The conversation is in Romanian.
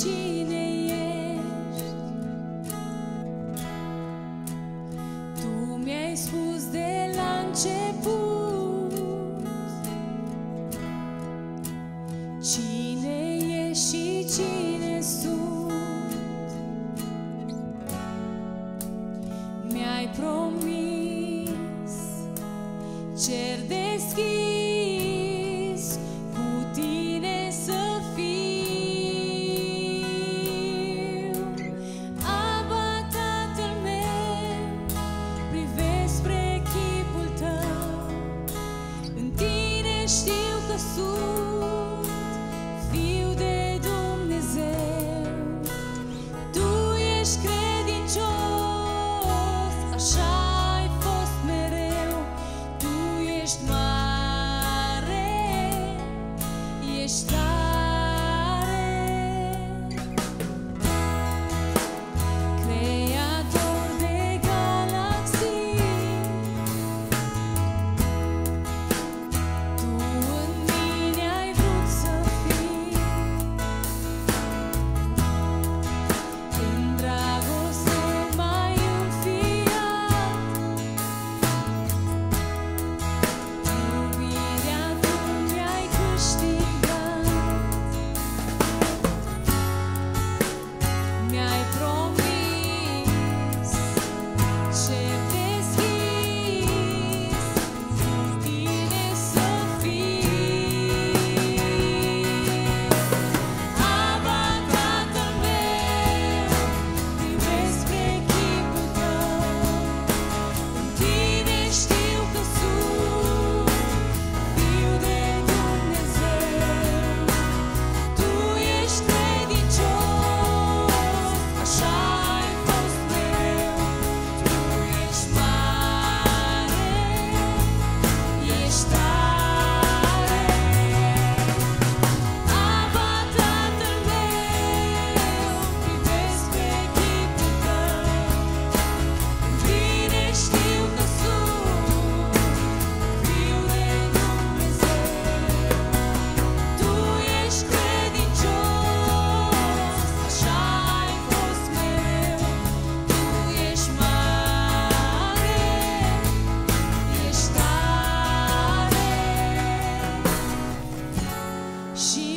cine ești. Tu mi-ai spus de la început cine ești și cine sunt. Mi-ai promis cer deschis Jesus. She